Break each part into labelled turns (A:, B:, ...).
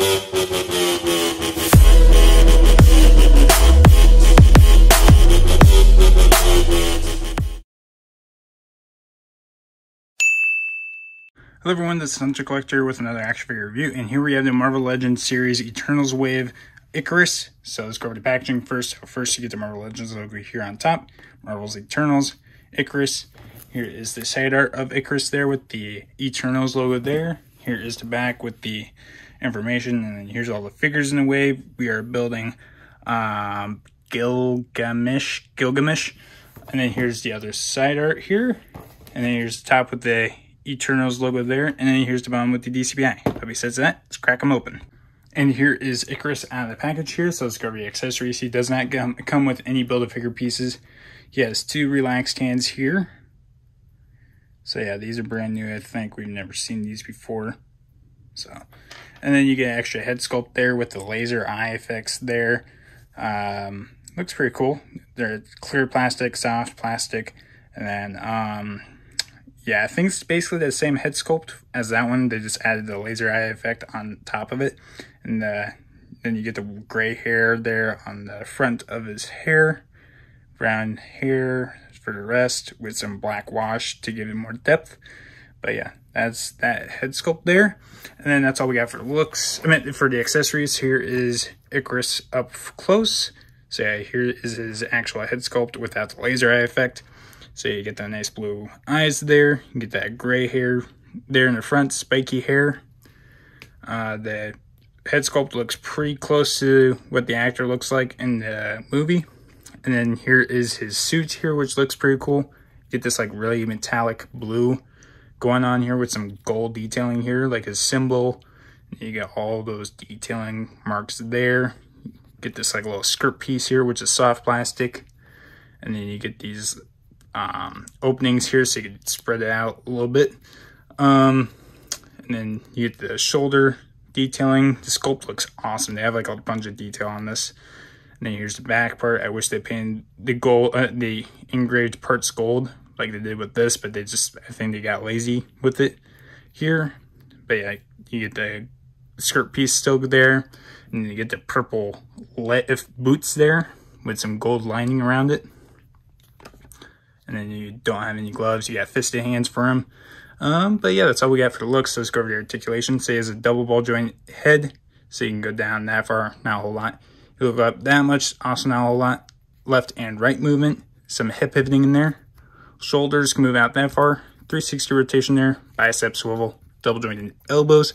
A: Hello everyone, this is Hunter Collector with another action figure review, and here we have the Marvel Legends series Eternals Wave Ikaris. So let's go over the packaging first. So first you get the Marvel Legends logo here on top, Marvel's Eternals, Ikaris. Here is the side art of Ikaris there with the Eternals logo there. Here is the back with the information, and then here's all the figures in a way. We are building um, Gilgamesh, Gilgamesh, and then here's the other side art here, and then here's the top with the Eternals logo there, and then here's the bottom with the DCBI. But besides that, let's crack them open. And here is Ikaris out of the package here, so let's go over the accessories. He does not come with any Build-A-Figure pieces. He has two relaxed hands here. So yeah, these are brand new. I think we've never seen these before. So, and then you get an extra head sculpt there with the laser eye effects there. Um, looks pretty cool. They're clear plastic, soft plastic, and then um, yeah, I think it's basically the same head sculpt as that one. They just added the laser eye effect on top of it. And uh, then you get the gray hair there on the front of his hair. Brown hair for the rest with some black wash to give it more depth. But yeah, that's that head sculpt there. And then that's all we got for looks. I meant for the accessories, here is Ikaris up close. So yeah, here is his actual head sculpt without the laser eye effect. So you get the nice blue eyes there. You get that gray hair there in the front, spiky hair. Uh, the head sculpt looks pretty close to what the actor looks like in the movie. And then here is his suit here, which looks pretty cool. Get this like really metallic blue going on here with some gold detailing here, like his symbol. You get all those detailing marks there. Get this like little skirt piece here, which is soft plastic. And then you get these um, openings here so you can spread it out a little bit. Um, and then you get the shoulder detailing. The sculpt looks awesome. They have like a bunch of detail on this. And then here's the back part. I wish they painted the gold, uh, the engraved parts gold like they did with this, but they just, I think they got lazy with it here. But yeah, you get the skirt piece still there. And you get the purple boots there with some gold lining around it and then you don't have any gloves. You got fisted hands for him. Um, but yeah, that's all we got for the looks. So let's go over the articulation. Say has a double ball joint head, so you can go down that far, not a whole lot. You look up that much, also not a whole lot. Left and right movement, some hip pivoting in there. Shoulders can move out that far. 360 rotation there, bicep swivel, double jointed elbows.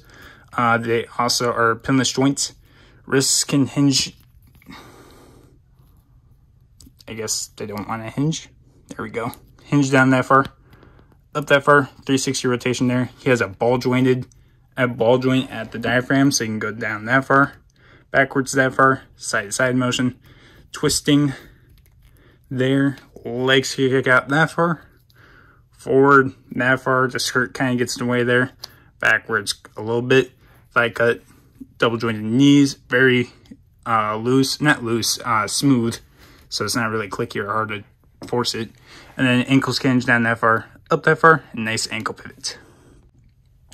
A: Uh, they also are pinless joints. Wrists can hinge. I guess they don't want to hinge. There we go. Hinge down that far. Up that far. 360 rotation there. He has a ball jointed a ball joint at the diaphragm, so you can go down that far. Backwards that far. Side to side motion. Twisting there. Legs kick out that far. Forward that far. The skirt kind of gets in the way there. Backwards a little bit. Thigh cut. Double jointed knees. Very uh, loose. Not loose. Uh, smooth. So it's not really clicky or hard to force it. And then ankles hinge down that far, up that far, nice ankle pivot.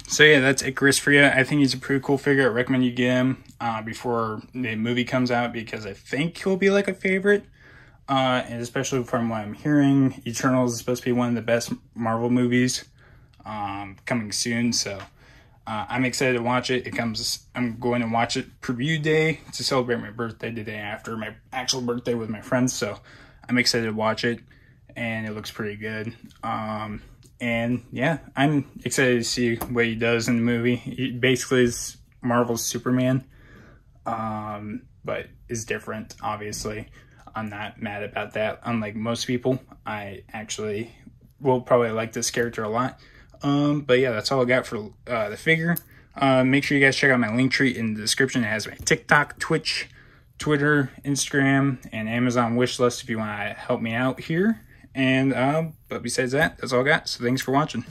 A: So yeah, that's Ikaris for you. I think he's a pretty cool figure. I recommend you get him uh, before the movie comes out because I think he'll be like a favorite. Uh, and especially from what I'm hearing, Eternals is supposed to be one of the best Marvel movies um, coming soon. So uh, I'm excited to watch it. It comes. I'm going to watch it preview day to celebrate my birthday the day after my actual birthday with my friends. So I'm excited to watch it, and it looks pretty good. Um, and yeah, I'm excited to see what he does in the movie. He basically is Marvel's Superman, um, but is different, obviously. I'm not mad about that. Unlike most people, I actually will probably like this character a lot. Um, but yeah, that's all I got for uh, the figure. Uh, make sure you guys check out my link tree in the description. It has my TikTok, Twitch, Twitter, Instagram, and Amazon wish list if you want to help me out here. And, uh, but besides that, that's all I got. So thanks for watching.